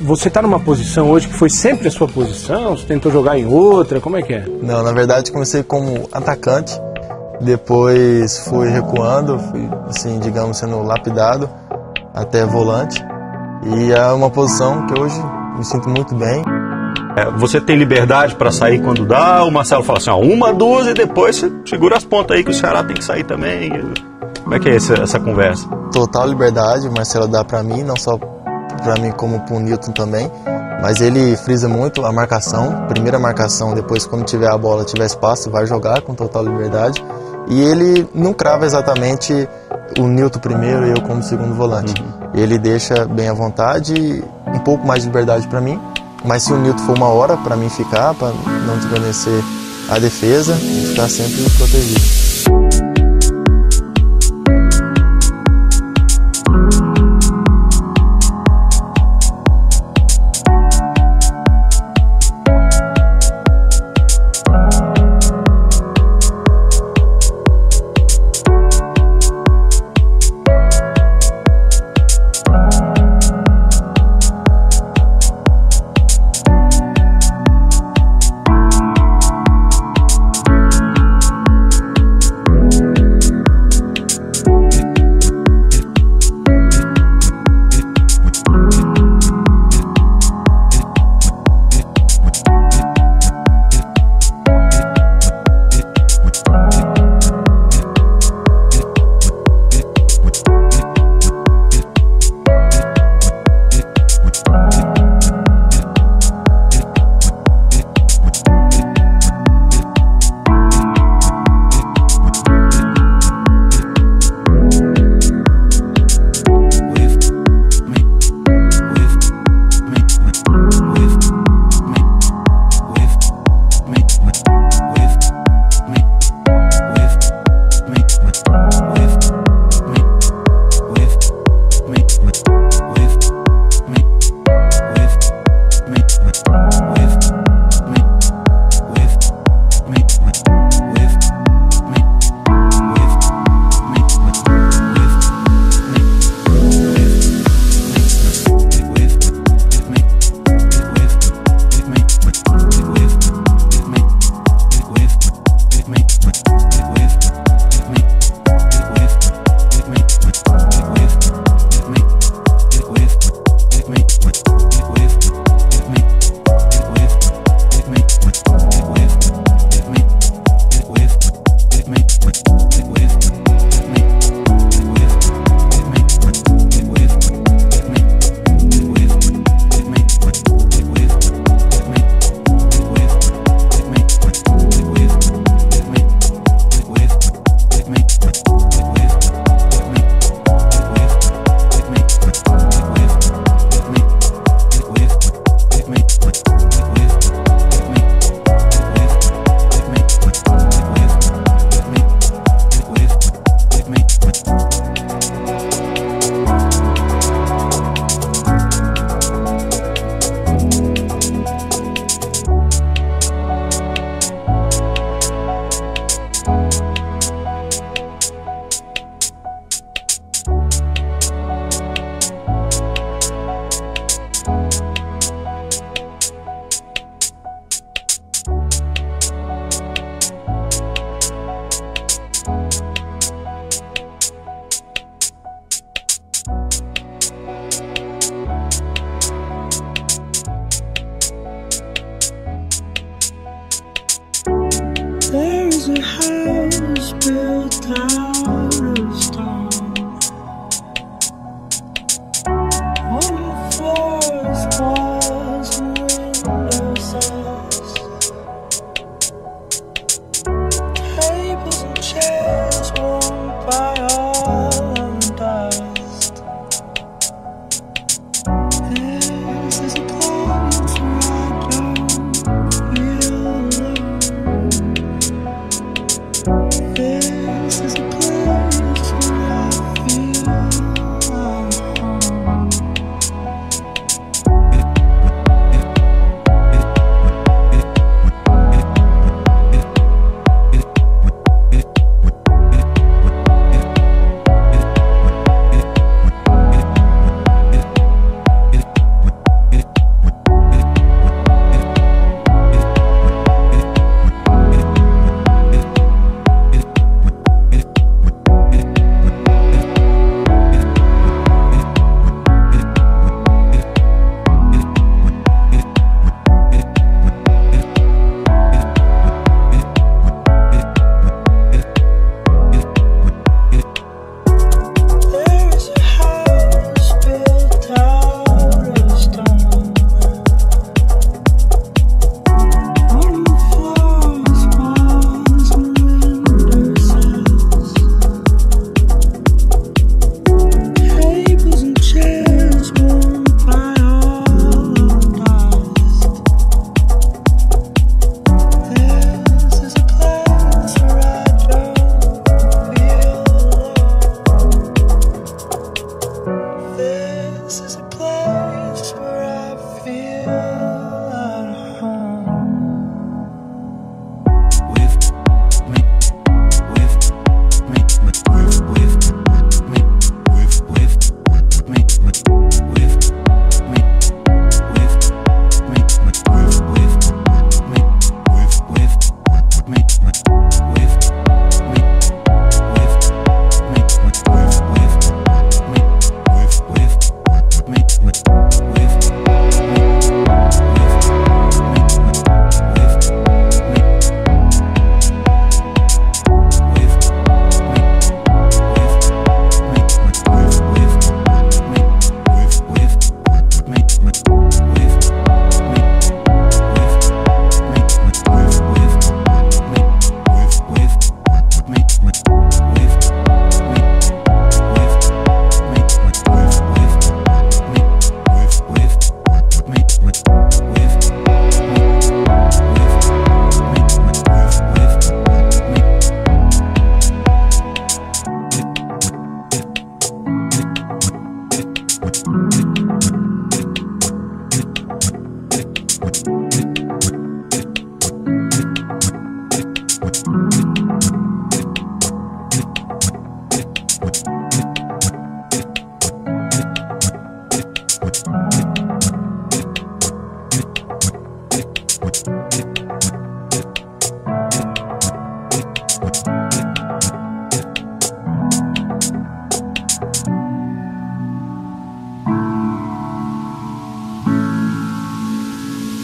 Você está numa posição hoje que foi sempre a sua posição? Você tentou jogar em outra? Como é que é? Não, na verdade comecei como atacante, depois fui recuando, fui, assim, digamos, sendo lapidado até volante. E é uma posição que hoje me sinto muito bem. É, você tem liberdade para sair quando dá? O Marcelo fala assim, ó, uma, duas e depois você segura as pontas aí que o Ceará tem que sair também. Como é que é essa, essa conversa? Total liberdade, o Marcelo dá para mim, não só para mim como para o Newton também. Mas ele frisa muito a marcação, primeira marcação, depois quando tiver a bola, tiver espaço, vai jogar com total liberdade. E ele não crava exatamente o Newton primeiro e eu como segundo volante. Uhum. Ele deixa bem à vontade, um pouco mais de liberdade para mim. Mas se o Newton for uma hora para mim ficar, para não desvanecer a defesa, ficar sempre protegido.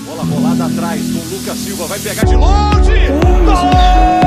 Bola rolada atrás com Lucas Silva, vai pegar de longe!